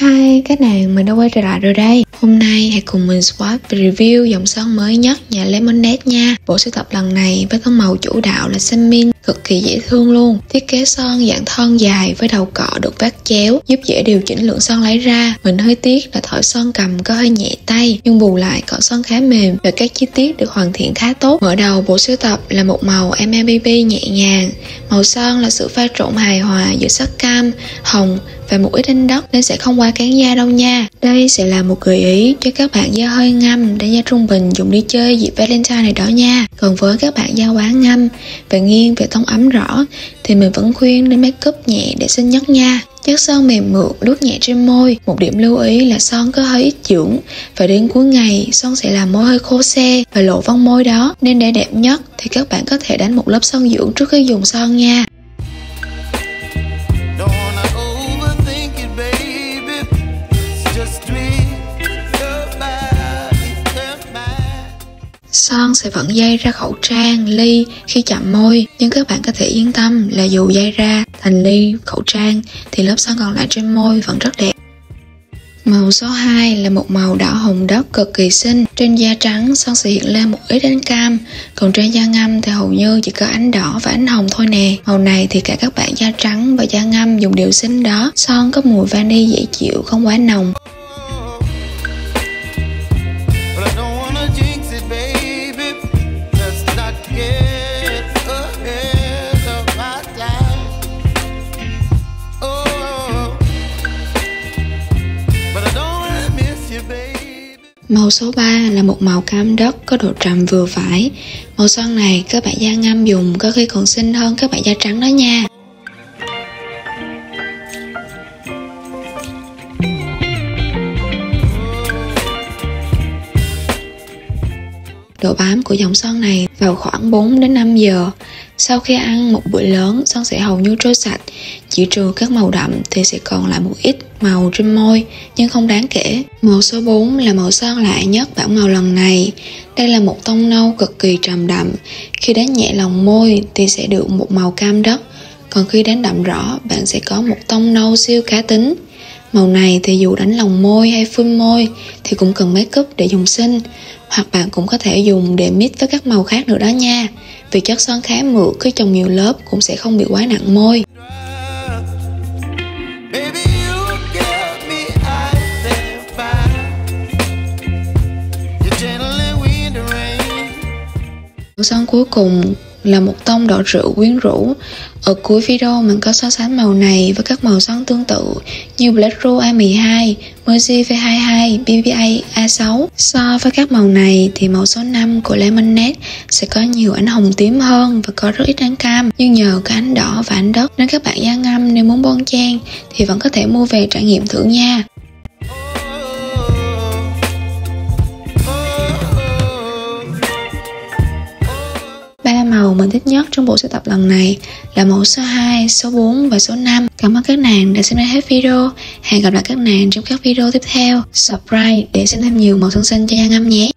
Hi, các nàng mình đã quay trở lại rồi đây. Hôm nay hãy cùng mình swap review dòng son mới nhất nhà Lemonade nha. Bộ sưu tập lần này với con màu chủ đạo là xanh min cực kỳ dễ thương luôn. Thiết kế son dạng thân dài với đầu cọ được vắt chéo giúp dễ điều chỉnh lượng son lấy ra. Mình hơi tiếc là thỏi son cầm có hơi nhẹ tay nhưng bù lại cọ son khá mềm và các chi tiết được hoàn thiện khá tốt. Mở đầu bộ sưu tập là một màu MLBB nhẹ nhàng. Màu son là sự pha trộn hài hòa giữa sắc cam, hồng và một ít đinh đất nên sẽ không qua cán da đâu nha. Đây sẽ là một gợi ý cho các bạn da hơi ngâm để da trung bình dùng đi chơi dịp Valentine này đó nha. Còn với các bạn da quá ngâm và nghiêng về tông ấm rõ thì mình vẫn khuyên nên make up nhẹ để xinh nhất nha. Chất son mềm mượt, đút nhẹ trên môi. Một điểm lưu ý là son có hơi ít dưỡng và đến cuối ngày son sẽ làm môi hơi khô xe và lộ vân môi đó. Nên để đẹp nhất thì các bạn có thể đánh một lớp son dưỡng trước khi dùng son nha. Son sẽ vẫn dây ra khẩu trang, ly khi chạm môi Nhưng các bạn có thể yên tâm là dù dây ra thành ly, khẩu trang Thì lớp son còn lại trên môi vẫn rất đẹp. Màu số 2 là một màu đỏ hồng đất cực kỳ xinh. Trên da trắng son sẽ hiện lên một ít ánh cam Còn trên da ngâm thì hầu như chỉ có ánh đỏ và ánh hồng thôi nè. Màu này thì cả các bạn da trắng và da ngâm dùng đều xinh đó. Son có mùi vani dễ chịu không quá nồng. Màu số 3 là một màu cam đất có độ trầm vừa phải. Màu son này các bạn da ngâm dùng có khi còn xinh hơn các bạn da trắng đó nha. Độ bám của dòng son này vào khoảng 4 đến 5 giờ. Sau khi ăn một bữa lớn, son sẽ hầu như trôi sạch, chỉ trừ các màu đậm thì sẽ còn lại một ít màu trên môi, nhưng không đáng kể. Màu số 4 là màu son lại nhất bản màu lần này. Đây là một tông nâu cực kỳ trầm đậm. Khi đánh nhẹ lòng môi thì sẽ được một màu cam đất, còn khi đánh đậm rõ, bạn sẽ có một tông nâu siêu cá tính. Màu này thì dù đánh lòng môi hay phun môi thì cũng cần make up để dùng xinh hoặc bạn cũng có thể dùng để mix với các màu khác nữa đó nha vì chất son khá mượt khi trồng nhiều lớp cũng sẽ không bị quá nặng môi son cuối cùng là một tông đỏ rượu quyến rũ. Ở cuối video mình có so sánh màu này với các màu son tương tự như Black Rose A12, Mercy V22, BBA A6. So với các màu này thì màu số 5 của Lemonade sẽ có nhiều ánh hồng tím hơn và có rất ít ánh cam. Nhưng nhờ có ánh đỏ và ánh đất nên các bạn da ngâm nếu muốn bon chen thì vẫn có thể mua về trải nghiệm thử nha. Màu mình thích nhất trong bộ sưu tập lần này là mẫu số 2, số 4 và số 5. Cảm ơn các nàng đã xem đến hết video. Hẹn gặp lại các nàng trong các video tiếp theo. Subscribe để xem thêm nhiều màu thân xanh cho Giang Âm nhé.